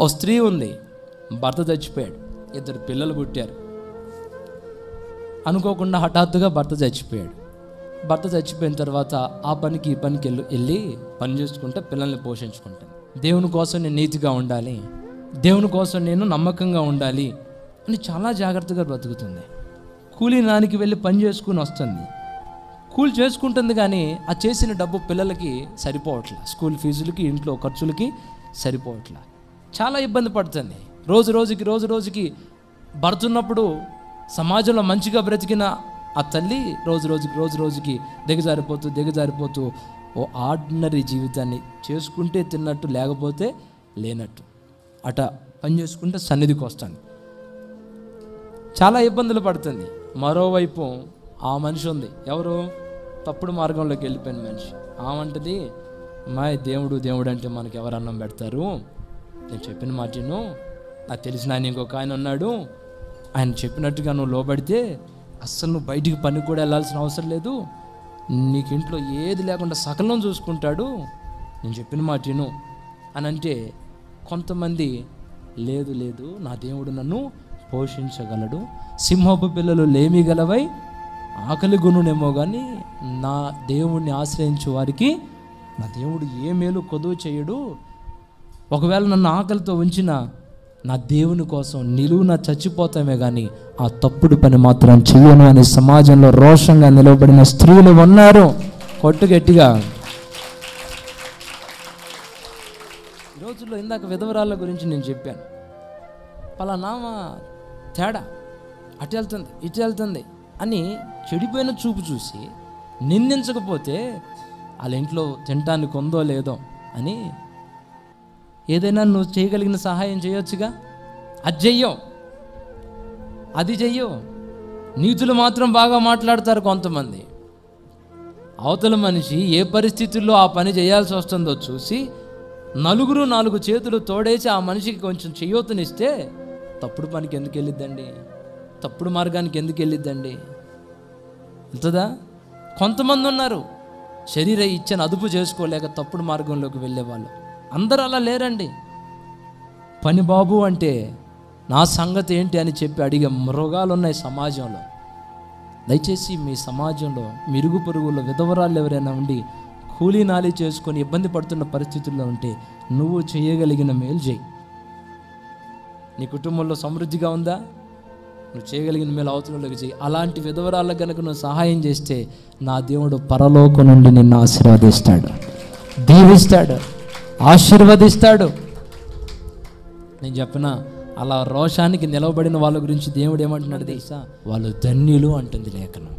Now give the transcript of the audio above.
ఓ స్త్రీ ఉంది. భర్త చచ్చిపోయాడు. ఇద్దరు పిల్లలు పుట్టారు. అనుకోకుండా హఠాత్తుగా భర్త చచ్చిపోయాడు. భర్త చచ్చిపోయిన తర్వాత ఆ పనికి ఈ పనికి వెళ్ళి వెళ్ళి పని చేసుకుంటే పిల్లల్ని పోషించుకుంటాను. దేవుని కోసం నేను నీతిగా ఉండాలి. దేవుని కోసం నేను నమ్మకంగా ఉండాలి అని చాలా జాగ్రత్తగా బ్రతుకుతుంది. కూలీ నానికి వెళ్ళి పని చేసుకుని వస్తుంది. కూలి చేసుకుంటుంది కానీ ఆ చేసిన డబ్బు పిల్లలకి సరిపోవట్లే. స్కూల్ ఫీజులకి ఇంట్లో ఖర్చులకి సరిపోవట్లే. చాలా ఇబ్బంది పడుతుంది. రోజు రోజుకి రోజు రోజుకి భర్తున్నప్పుడు సమాజంలో మంచిగా బ్రతికిన ఆ తల్లి రోజు రోజుకి రోజు రోజుకి దిగజారిపోతూ దిగజారిపోతూ ఓ ఆర్డినరీ జీవితాన్ని చేసుకుంటే తిన్నట్టు లేకపోతే లేనట్టు అట పని చేసుకుంటే సన్నిధికి వస్తాను. చాలా ఇబ్బందులు పడుతుంది. మరోవైపు ఆ మనిషి ఉంది. ఎవరు? తప్పుడు మార్గంలోకి వెళ్ళిపోయిన మనిషి. ఆమంటది మా దేవుడు దేవుడు అంటే మనకి ఎవరు అన్నం పెడతారు? నేను చెప్పిన మాటను నాకు తెలిసిన ఆయన ఇంకొక ఆయన ఉన్నాడు. ఆయన చెప్పినట్టుగా నువ్వు లోబడితే అస్సలు నువ్వు బయటికి పని కూడా వెళ్ళాల్సిన అవసరం లేదు. నీకు ఇంట్లో ఏది లేకుండా సకలం చూసుకుంటాడు. నేను చెప్పిన మాటను అని అంటే కొంతమంది లేదు లేదు నా దేవుడు నన్ను పోషించగలడు. సింహపు పిల్లలు లేమి గలవై ఆకలి గుణునేమో కానీ నా దేవుణ్ణి ఆశ్రయించే వారికి నా దేవుడు ఏ మేలు కొదువు చేయడు. ఒకవేళ నన్ను ఆకలితో ఉంచిన నా దేవుని కోసం నిలువున చచ్చిపోతామే కానీ ఆ తప్పుడు పని మాత్రం చెయ్యను అని సమాజంలో రోషంగా నిలవబడిన స్త్రీలు ఉన్నారు. కొట్టు గట్టిగా. ఈ రోజుల్లో ఇందాక విధవరాళ్ళ గురించి నేను చెప్పాను. పలానామా తేడా. అటు వెళ్తుంది ఇటు వెళ్తుంది అని చెడిపోయిన చూపు చూసి నిందించకపోతే వాళ్ళ ఇంట్లో తినటానికి ఉందో లేదో అని ఏదైనా నువ్వు చేయగలిగిన సహాయం చేయొచ్చుగా? అది చెయ్యవు అది చెయ్యవు నీతులు మాత్రం బాగా మాట్లాడతారు కొంతమంది. అవతల మనిషి ఏ పరిస్థితుల్లో ఆ పని చేయాల్సి వస్తుందో చూసి నలుగురు నాలుగు చేతులు తోడేసి ఆ మనిషికి కొంచెం చేయూతనిస్తే తప్పుడు పనికి ఎందుకు వెళ్ళిద్దండి? తప్పుడు మార్గానికి ఎందుకు వెళ్ళిద్దండి? వెళ్తుందా కొంతమంది ఉన్నారు. శరీర ఇచ్చని అదుపు చేసుకోలేక తప్పుడు మార్గంలోకి వెళ్ళేవాళ్ళు. అందరూ అలా లేరండి. పని బాబు అంటే నా సంగతి ఏంటి అని చెప్పి అడిగే మృగాలు ఉన్నాయి సమాజంలో. దయచేసి మీ సమాజంలో మిరుగు పొరుగుల విధవరాలు ఎవరైనా ఉండి కూలీ నాలి చేసుకొని ఇబ్బంది పడుతున్న పరిస్థితుల్లో ఉంటే నువ్వు చేయగలిగిన మేలు చేయి. నీ కుటుంబంలో సమృద్ధిగా ఉందా? నువ్వు చేయగలిగిన మేలు అవతలలోకి చేయి. అలాంటి విధవరాళ్ళకు కనుక నువ్వు సహాయం చేస్తే నా దేవుడు పరలోకం నుండి నిన్ను ఆశీర్వదిస్తాడు. దీవిస్తాడు. ఆశీర్వదిస్తాడు. నేను చెప్పిన అలా రోషానికి నిలవబడిన వాళ్ళ గురించి దేవుడు ఏమంటున్నాడు తెలుసా? వాళ్ళు ధన్యులు అంటుంది లేఖనం.